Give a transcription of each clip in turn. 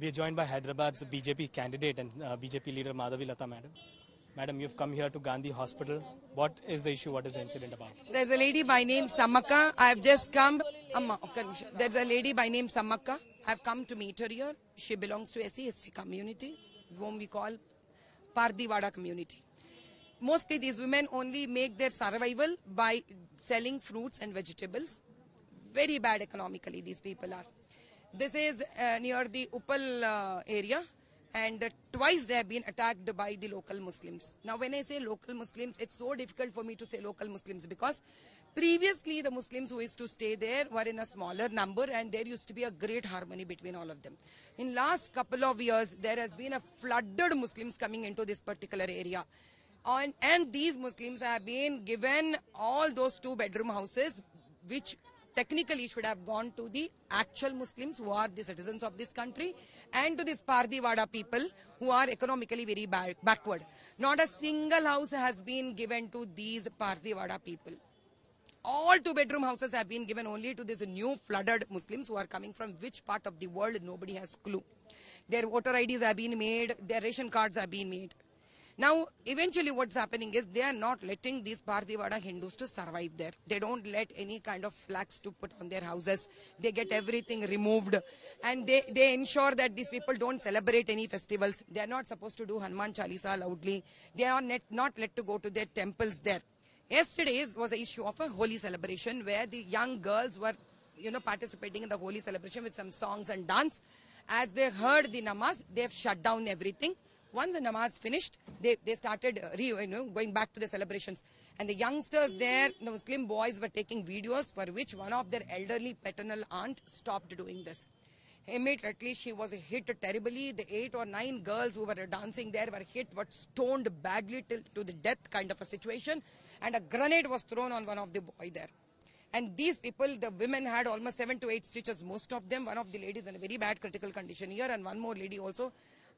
We are joined by Hyderabad's BJP candidate and uh, BJP leader Madhavi Latha madam. Madam, you've come here to Gandhi Hospital. What is the issue? What is the incident about? There's a lady by name Samakka. I've just come. Amma, there's a lady by name Samakka. I've come to meet her here. She belongs to SEST community, whom we call Pardiwada community. Mostly these women only make their survival by selling fruits and vegetables. Very bad economically these people are. This is uh, near the Uppal uh, area and uh, twice they have been attacked by the local Muslims. Now when I say local Muslims, it's so difficult for me to say local Muslims because previously the Muslims who used to stay there were in a smaller number and there used to be a great harmony between all of them. In last couple of years, there has been a flooded Muslims coming into this particular area. On, and these Muslims have been given all those two bedroom houses which technically should have gone to the actual Muslims who are the citizens of this country and to this Pardivada people who are economically very back, backward. Not a single house has been given to these Pardivada people. All two bedroom houses have been given only to these new flooded Muslims who are coming from which part of the world nobody has clue. Their voter IDs have been made, their ration cards have been made. Now, eventually what's happening is they are not letting these Pardivada Hindus to survive there. They don't let any kind of flags to put on their houses. They get everything removed and they, they ensure that these people don't celebrate any festivals. They are not supposed to do Hanuman Chalisa loudly. They are not, not let to go to their temples there. Yesterday was the issue of a Holi celebration where the young girls were, you know, participating in the Holi celebration with some songs and dance. As they heard the namaz, they've shut down everything. Once the namaz finished, they, they started uh, re, you know, going back to the celebrations. And the youngsters there, the Muslim boys were taking videos for which one of their elderly paternal aunt stopped doing this. Immediately, she was hit terribly. The eight or nine girls who were dancing there were hit, but stoned badly till to the death kind of a situation. And a grenade was thrown on one of the boy there. And these people, the women had almost seven to eight stitches, most of them. One of the ladies in a very bad critical condition here, and one more lady also.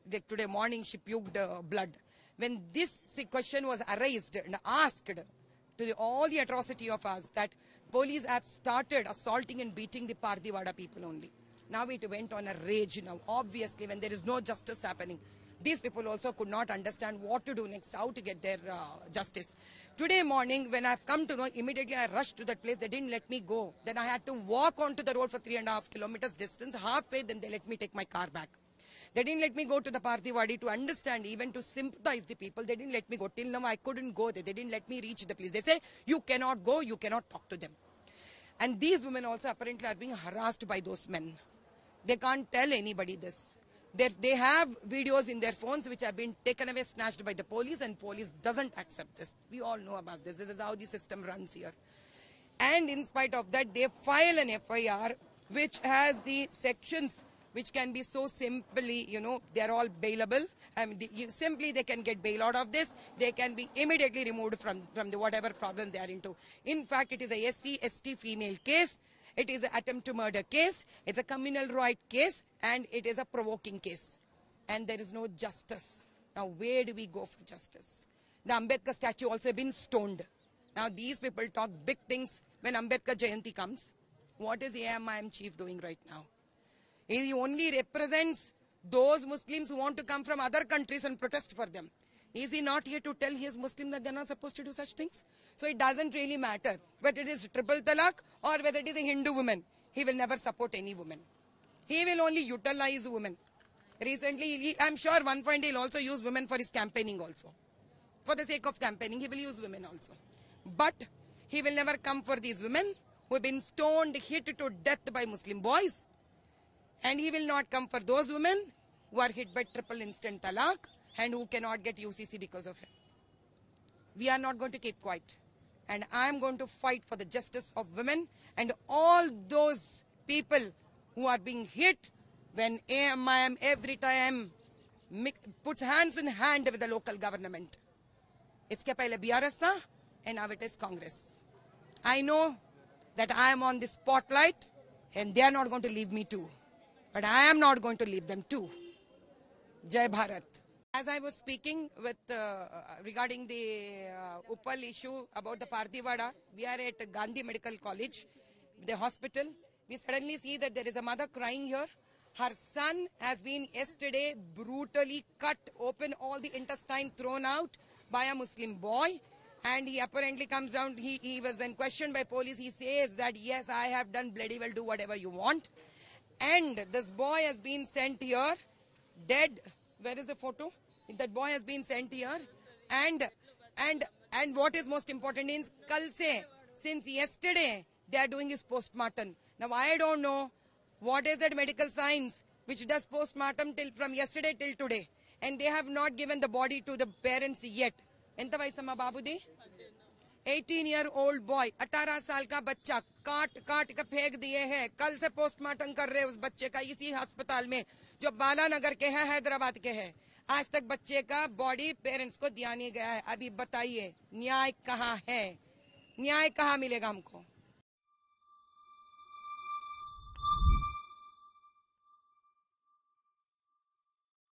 The, today morning, she puked uh, blood. When this question was raised and asked to the, all the atrocity of us, that police have started assaulting and beating the Pardivada people only. Now it went on a rage now. Obviously, when there is no justice happening, these people also could not understand what to do next, how to get their uh, justice. Today morning, when I've come to know, immediately I rushed to that place. They didn't let me go. Then I had to walk onto the road for three and a half kilometers distance. Halfway, then they let me take my car back. They didn't let me go to the Parthivadi to understand, even to sympathize the people. They didn't let me go. Till now, I couldn't go there. They didn't let me reach the place. They say, you cannot go, you cannot talk to them. And these women also apparently are being harassed by those men. They can't tell anybody this. They're, they have videos in their phones which have been taken away, snatched by the police, and police doesn't accept this. We all know about this. This is how the system runs here. And in spite of that, they file an FIR which has the sections which can be so simply, you know, they're all bailable. I mean, the, you, simply they can get bail out of this. They can be immediately removed from, from the whatever problem they are into. In fact, it is a SC, ST female case. It is an attempt to murder case. It's a communal right case and it is a provoking case. And there is no justice. Now, where do we go for justice? The Ambedkar statue also been stoned. Now, these people talk big things when Ambedkar Jayanti comes. What is AIMIM chief doing right now? He only represents those Muslims who want to come from other countries and protest for them. Is he not here to tell his Muslim that they're not supposed to do such things? So it doesn't really matter whether it is triple talaq or whether it is a Hindu woman. He will never support any woman. He will only utilize women. Recently, he, I'm sure one point he'll also use women for his campaigning also. For the sake of campaigning, he will use women also. But he will never come for these women who have been stoned, hit to death by Muslim boys. And he will not come for those women who are hit by triple instant talaq and who cannot get UCC because of him. We are not going to keep quiet. And I am going to fight for the justice of women and all those people who are being hit when AIMIM every time puts hands in hand with the local government. इसके पहले BRS था and now it is Congress. I know that I am on the spotlight and they are not going to leave me too. But I am not going to leave them too. Jai Bharat. As I was speaking with uh, regarding the uh, issue about the Parthivada, we are at Gandhi Medical College, the hospital. We suddenly see that there is a mother crying here. Her son has been yesterday brutally cut open, all the intestine thrown out by a Muslim boy. And he apparently comes down, he, he was then questioned by police. He says that, yes, I have done bloody well, do whatever you want. And this boy has been sent here, dead. Where is the photo? That boy has been sent here. And, and, and what is most important is, kal se, since yesterday, they are doing his postmortem. Now, I don't know what is that medical science which does postmortem till from yesterday till today. And they have not given the body to the parents yet. ఎంత వయసమ్మా బాబుది eighteen year old boy, अठारह साल का बच्चा काट काट कर फेंक दिए हैं। कल से पोस्टमार्टम कर रहे हैं उस बच्चे का इसी अस्पताल में, जो बालानगर के हैं, हैदराबाद के हैं। आज तक बच्चे का बॉडी पेरेंट्स को दिया नहीं गया है। अभी बताइए, न्याय कहाँ है? न्याय कहाँ मिलेगा हमको?